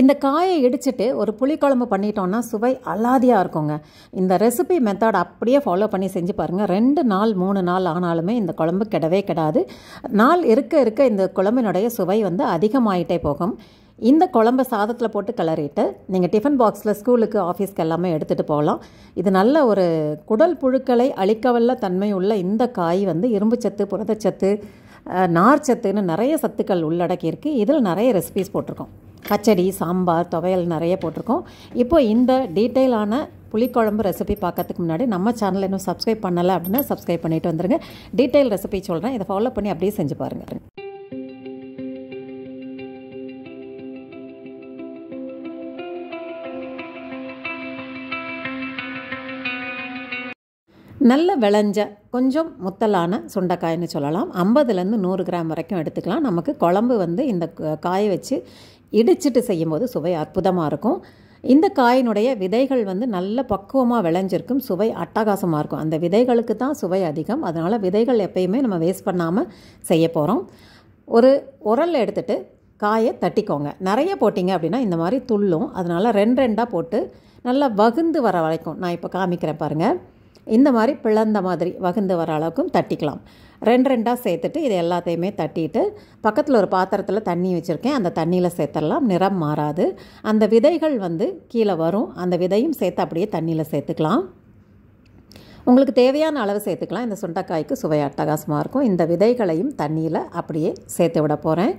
இந்த காயை இடிச்சிட்டு ஒரு புளிக்குழம்பு பண்ணிட்டோம்னா சுவை அலாதியாக இருக்குங்க. இந்த ரெசிபி மெத்தட் அப்படியே ஃபாலோ பண்ணி செஞ்சு பாருங்கள் ரெண்டு நாள் மூணு நாள் ஆனாலுமே இந்த குழம்பு கெடவே கெடாது. நாள் இருக்க இருக்க இந்த குழம்பினுடைய சுவை வந்து அதிகமாயிட்டே போகும். இந்த குழம்பை சாதத்தில் போட்டு கிளறிட்டு நீங்கள் டிஃபன் பாக்ஸில் ஸ்கூலுக்கு ஆஃபீஸ்க்கு எல்லாமே எடுத்துகிட்டு போகலாம். இது நல்ல ஒரு குடல் புழுக்களை அழிக்கவல்ல தன்மை உள்ள இந்த காய் வந்து இரும்புச்சத்து புரதச்சத்து நார்ச்சத்துன்னு நிறைய சத்துக்கள் உள்ளடக்கி இருக்குது இதில் நிறைய ரெசிபிஸ் போட்டிருக்கோம். பச்சடி சாம்பார் துவையல் நிறைய போட்டிருக்கோம். இப்போ இந்த டீட்டெயிலான புளிக்குழம்பு ரெசிபி பார்க்கறதுக்கு முன்னாடி நம்ம சேனலை இன்னும் சப்ஸ்கிரைப் பண்ணலை அப்படின்னா சப்ஸ்கிரைப் பண்ணிட்டு வந்துருங்க. டீட்டெயில் ரெசிபி சொல்கிறேன் இதை ஃபாலோ பண்ணி அப்படியே செஞ்சு பாருங்கள் நல்ல விளைஞ்ச கொஞ்சம் முத்தலான சுண்டைக்காய்னு சொல்லலாம். ஐம்பதுலேருந்து நூறு கிராம் வரைக்கும் எடுத்துக்கலாம். நமக்கு குழம்பு வந்து இந்த காயை வச்சு இடிச்சிட்டு செய்யும்போது சுவை அற்புதமாக இருக்கும். இந்த காயினுடைய விதைகள் வந்து நல்ல பக்குவமாக விளைஞ்சிருக்கும். சுவை அட்டகாசமாக இருக்கும். அந்த விதைகளுக்கு தான் சுவை அதிகம். அதனால் விதைகள் எப்பயுமே நம்ம வேஸ்ட் பண்ணாமல் செய்ய போகிறோம் ஒரு உரல் எடுத்துகிட்டு காயை தட்டிக்கோங்க. நிறைய போட்டிங்க அப்படின்னா இந்த மாதிரி துள்ளும். அதனால் ரெண்டு ரெண்டாக போட்டு நல்லா வகுந்து வர வரைக்கும் நான் இப்போ காமிக்கிறேன் பாருங்கள் இந்த மாதிரி பிளந்த மாதிரி வகுந்து வர அளவுக்கும் தட்டிக்கலாம். ரெண்டு ரெண்டாக சேர்த்துட்டு இது எல்லாத்தையுமே தட்டிட்டு பக்கத்தில் ஒரு பாத்திரத்தில் தண்ணி வச்சுருக்கேன். அந்த தண்ணியில் சேர்த்துடலாம் நிறம் மாறாது. அந்த விதைகள் வந்து கீழே வரும். அந்த விதையும் சேர்த்து அப்படியே தண்ணியில் சேர்த்துக்கலாம். உங்களுக்கு தேவையான அளவு சேர்த்துக்கலாம். இந்த சுண்டைக்காய்க்கு சுவை அட்டகாசமாக இருக்கும். இந்த விதைகளையும் தண்ணியில் அப்படியே சேர்த்து விட போகிறேன்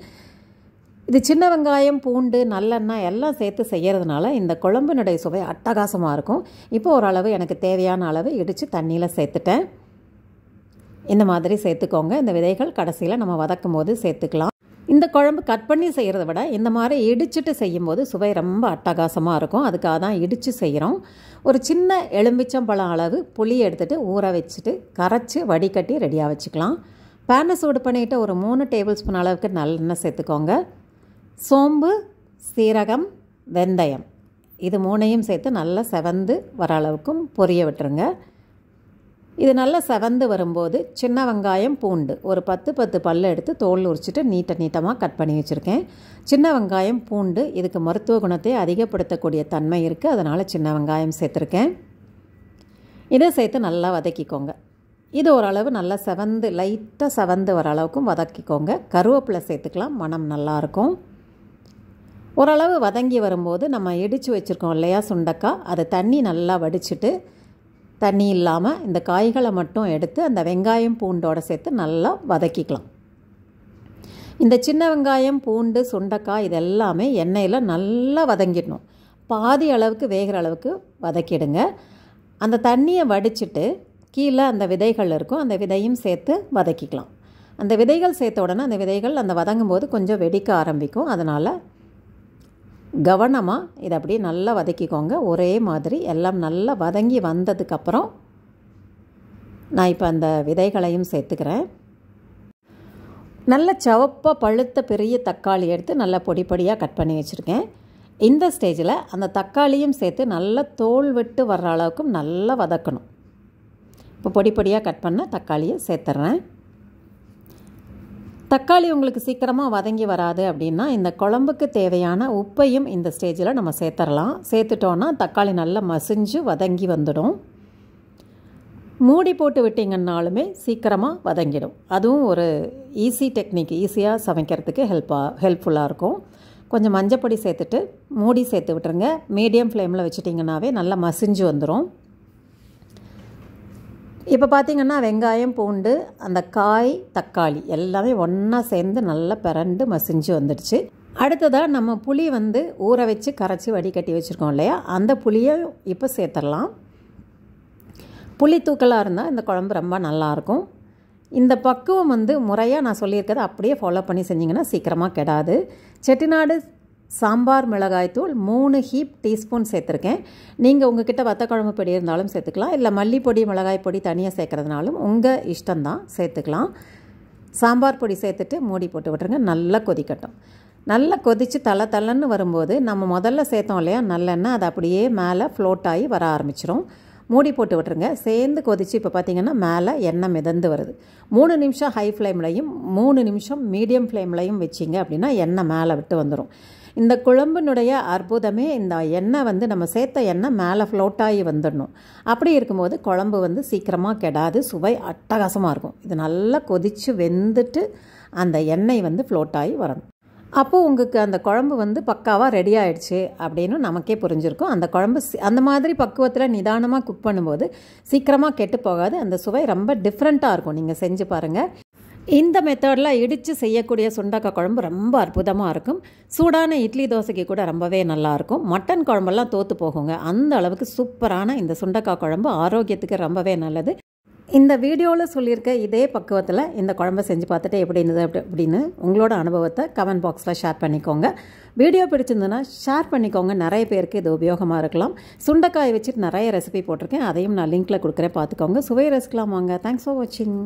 இது சின்ன வெங்காயம் பூண்டு நல்லெண்ணெய் எல்லாம் சேர்த்து செய்கிறதுனால இந்த குழம்பினுடைய சுவை அட்டகாசமாக இருக்கும். இப்போ ஓரளவு எனக்கு தேவையான அளவு இடித்து தண்ணியில் சேர்த்துட்டேன். இந்த மாதிரி சேர்த்துக்கோங்க. இந்த விதைகள் கடைசியில் நம்ம வதக்கும் போது சேர்த்துக்கலாம். இந்த குழம்பு கட் பண்ணி செய்கிறத விட இந்த மாதிரி இடிச்சிட்டு செய்யும்போது சுவை ரொம்ப அட்டகாசமாக இருக்கும். அதுக்காக தான் இடித்து செய்கிறோம் ஒரு சின்ன எலும்பிச்சம்பழம் அளவு புளி எடுத்துகிட்டு ஊற வச்சுட்டு கரைச்சி வடிகட்டி ரெடியாக வச்சுக்கலாம். பேனை சூடு பண்ணிவிட்டு ஒரு மூணு டேபிள் ஸ்பூன் அளவுக்கு நல்லெண்ணெய் சேர்த்துக்கோங்க. சோம்பு சீரகம் வெந்தயம். இது மூணையும் சேர்த்து நல்லா செவந்து வர அளவுக்கும் பொரிய விட்டுருங்க. இது நல்லா செவந்து வரும்போது சின்ன வெங்காயம் பூண்டு. ஒரு பத்து பத்து பல்லு எடுத்து தோல் உரிச்சிட்டு நீட்ட நீட்டமாக கட் பண்ணி வச்சுருக்கேன். சின்ன வெங்காயம் பூண்டு இதுக்கு மருத்துவ குணத்தை அதிகப்படுத்தக்கூடிய தன்மை இருக்குது அதனால் சின்ன வெங்காயம் சேர்த்துருக்கேன். இதை சேர்த்து நல்லா வதக்கிக்கோங்க. இது ஓரளவு நல்லா செவந்து லைட்டாக செவந்து வர அளவுக்கும் வதக்கிக்கோங்க. கருவேப்பிலை சேர்த்துக்கலாம். மனம் நல்லாயிருக்கும் ஓரளவு வதங்கி வரும்போது நம்ம இடித்து வச்சுருக்கோம் இல்லையா சுண்டக்காய்? அதை தண்ணி நல்லா வடிச்சிட்டு தண்ணி இல்லாமல் இந்த காய்களை மட்டும் எடுத்து அந்த வெங்காயம் பூண்டோட சேர்த்து நல்லா வதக்கிக்கலாம். இந்த சின்ன வெங்காயம் பூண்டு சுண்டக்காய் இது எல்லாமே எண்ணெயில் நல்லா வதங்கிடணும். பாதி அளவுக்கு வேகிற அளவுக்கு வதக்கிடுங்க. அந்த தண்ணியை வடிச்சிட்டு கீழே அந்த விதைகள் இருக்கும். அந்த விதையும் சேர்த்து வதக்கிக்கலாம். அந்த விதைகள் சேர்த்த உடனே அந்த விதைகள் அந்த வதங்கும் போது கொஞ்சம் வெடிக்க ஆரம்பிக்கும். அதனால் கவனமாக இதை அப்படியே நல்லா வதக்கிக்கோங்க. ஒரே மாதிரி எல்லாம் நல்லா வதங்கி வந்ததுக்கப்புறம் நான் இப்போ அந்த விதைகளையும் சேர்த்துக்கிறேன். நல்ல சவப்பாக பழுத்த பெரிய தக்காளி எடுத்து நல்லா பொடி பொடியாக கட் பண்ணி வச்சுருக்கேன். இந்த ஸ்டேஜில் அந்த தக்காளியும் சேர்த்து நல்லா தோல் விட்டு வர்ற அளவுக்கு நல்லா வதக்கணும். இப்போ பொடி பொடியாக கட் பண்ண தக்காளியை சேர்த்துட்றேன் தக்காளி உங்களுக்கு சீக்கிரமாக வதங்கி வராது அப்படின்னா இந்த குழம்புக்கு தேவையான உப்பையும் இந்த ஸ்டேஜில் நம்ம சேர்த்துடலாம் சேர்த்துட்டோன்னா தக்காளி நல்லா மசிஞ்சு வதங்கி வந்துடும். மூடி போட்டு விட்டிங்கன்னாலுமே சீக்கிரமாக வதங்கிடும். அதுவும் ஒரு ஈஸி டெக்னிக் ஈஸியாக சமைக்கிறதுக்கு ஹெல்ப்பாக ஹெல்ப்ஃபுல்லாக இருக்கும். கொஞ்சம் மஞ்சப்பொடி சேர்த்துட்டு மூடி சேர்த்து விட்டுருங்க. மீடியம் ஃப்ளேமில் வச்சுட்டிங்கன்னாவே நல்லா மசிஞ்சு வந்துடும் இப்போ பார்த்தீங்கன்னா வெங்காயம் பூண்டு அந்த காய் தக்காளி எல்லாமே ஒன்றா சேர்ந்து நல்லா பிறண்டு மசிஞ்சு வந்துடுச்சு. அடுத்ததாக நம்ம புளி வந்து ஊற வச்சு கரைச்சி வடிகட்டி வச்சுருக்கோம் இல்லையா? அந்த புளியை இப்போ சேர்த்துடலாம். புளி தூக்கலாக இருந்தால் இந்த குழம்பு ரொம்ப நல்லாயிருக்கும் இந்த பக்குவம் வந்து முறையாக நான் சொல்லியிருக்கிறத அப்படியே ஃபாலோ பண்ணி செஞ்சிங்கன்னா சீக்கிரமாக கெடாது. செட்டிநாடு சாம்பார் மிளகாய்த்தூள் மூணு ஹீப் டீஸ்பூன் சேர்த்துருக்கேன். நீங்கள் உங்ககிட்ட வத்தக்குழம்பு பொடி இருந்தாலும் சேர்த்துக்கலாம். இல்லை மல்லிப்பொடி மிளகாய் பொடி தனியாக சேர்க்குறதுனாலும் உங்கள் இஷ்டம்தான் சேர்த்துக்கலாம். சாம்பார் பொடி சேர்த்துட்டு மூடி போட்டு விட்டுருங்க. நல்லா கொதிக்கட்டும். நல்லா கொதித்து தலை தலைன்னு வரும்போது நம்ம முதல்ல சேர்த்தோம் இல்லையா? நல்லெண்ணெய் அது அப்படியே மேலே ஃப்ளோட் ஆகி வர ஆரம்பிச்சிரும். மூடி போட்டு விட்டுருங்க. சேர்ந்து கொதித்து இப்போ பார்த்தீங்கன்னா மேலே எண்ணெய் மிதந்து வருது. மூணு நிமிஷம் ஹை ஃப்ளேம்லையும் மூணு நிமிஷம் மீடியம் ஃப்ளேம்லையும் வச்சிங்க அப்படின்னா எண்ணெய் மேலே விட்டு வந்துடும் இந்த குழம்புனுடைய அற்புதமே இந்த எண்ணெய் வந்து நம்ம சேர்த்த எண்ணெய் மேலே ஃப்ளோட் ஆகி வந்துடணும். அப்படி இருக்கும்போது குழம்பு வந்து சீக்கிரமாக கெடாது சுவை அட்டகாசமாக இருக்கும். இது நல்லா கொதித்து வெந்துட்டு அந்த எண்ணெய் வந்து ஃப்ளோட் ஆகி வரணும். அப்போது உங்களுக்கு அந்த குழம்பு வந்து பக்காவாக ரெடி ஆகிடுச்சு அப்படின்னு நமக்கே புரிஞ்சிருக்கும். அந்த குழம்பு அந்த மாதிரி பக்குவத்தில் நிதானமாக குக் பண்ணும்போது சீக்கிரமாக கெட்டு போகாது. அந்த சுவை ரொம்ப டிஃப்ரெண்ட்டாக இருக்கும். நீங்கள் செஞ்சு பாருங்கள் இந்த மெத்தடில் இடித்து செய்யக்கூடிய சுண்டக்காய் குழம்பு ரொம்ப அற்புதமாக இருக்கும். சூடான இட்லி தோசைக்கு கூட ரொம்பவே நல்லாயிருக்கும் மட்டன் குழம்பெல்லாம் தோற்று போகுங்க. அந்த அளவுக்கு சூப்பரான இந்த சுண்டக்காய் குழம்பு ஆரோக்கியத்துக்கு ரொம்பவே நல்லது. இந்த வீடியோவில் சொல்லியிருக்க இதே பக்குவத்தில் இந்த குழம்பு செஞ்சு பார்த்துட்டு எப்படி இருந்தது அப்படி- அப்படின்னு உங்களோட அனுபவத்தை கமெண்ட் பாக்ஸில் ஷேர் பண்ணிக்கோங்க. வீடியோ பிடிச்சிருந்ததுன்னா ஷேர் பண்ணிக்கோங்க. நிறைய பேருக்கு இது உபயோகமாக இருக்கலாம். சுண்டைக்காய் வச்சுட்டு நிறைய ரெசிபி போட்டிருக்கேன். அதையும் நான் லிங்க்கில் கொடுக்குறேன். பார்த்துக்கோங்க. சுவை ரசிக்கலாம் வாங்க. தேங்க்ஸ் ஃபார் வாட்சிங்